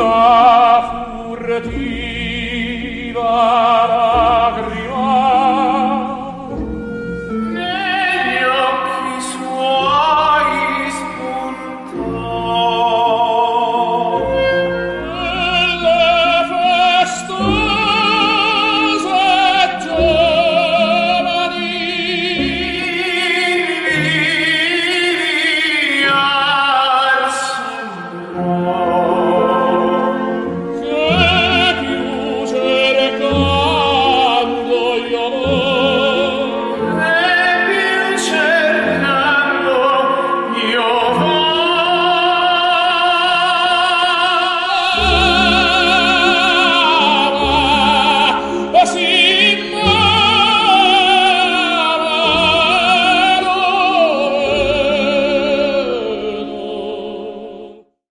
luna furtiva